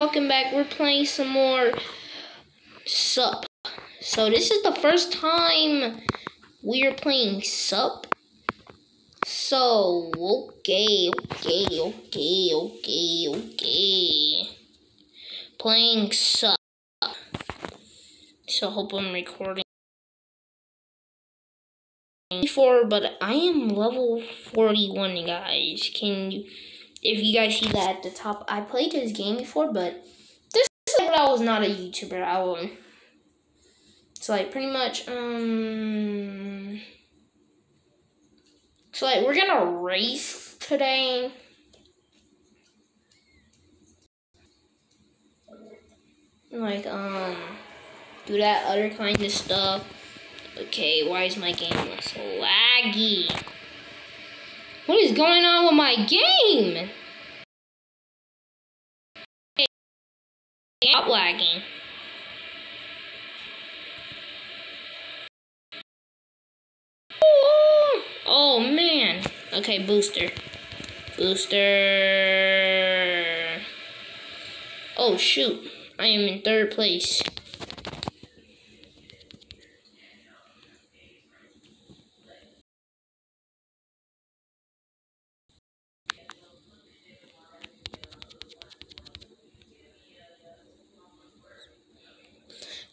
welcome back. We're playing some more Sup. So this is the first time we are playing Sup. So, okay, okay, okay, okay, okay. Playing Sup. So, hope I'm recording. Before, but I am level 41, guys. Can you, if you guys see that at the top, I played this game before, but this is like when I was not a YouTuber. I will. So, like, pretty much, um. So, like, we're gonna race today. Like, um, do that other kind of stuff. Okay, why is my game so laggy? What is going on with my game? Stop lagging. Oh man. Okay, booster. Booster. Oh shoot. I am in third place.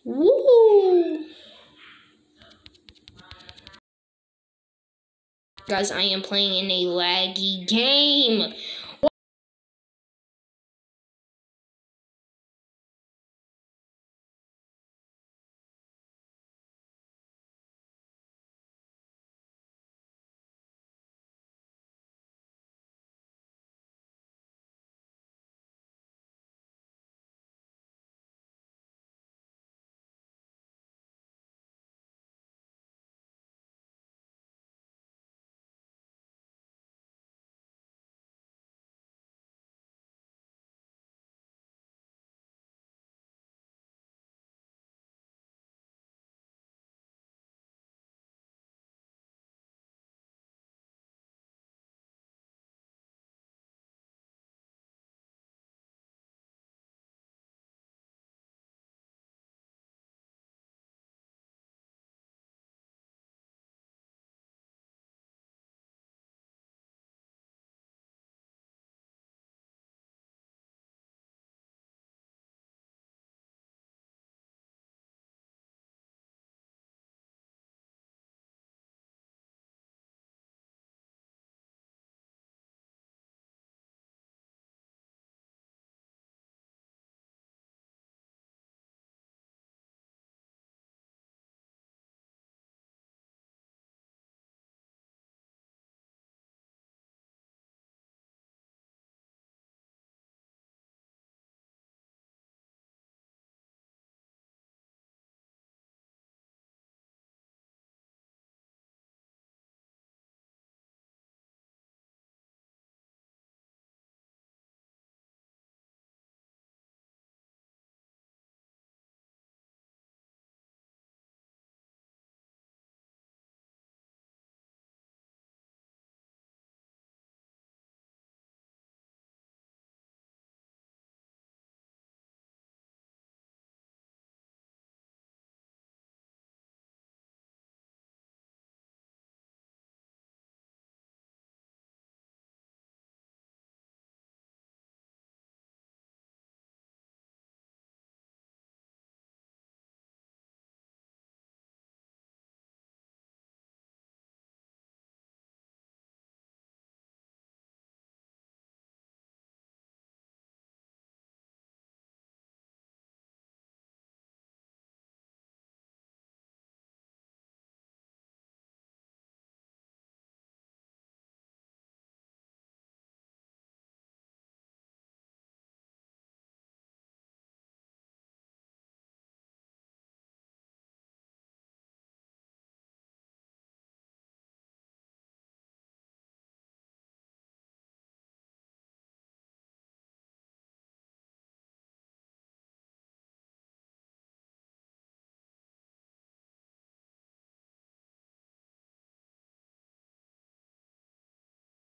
Woo! Guys, I am playing in a laggy game.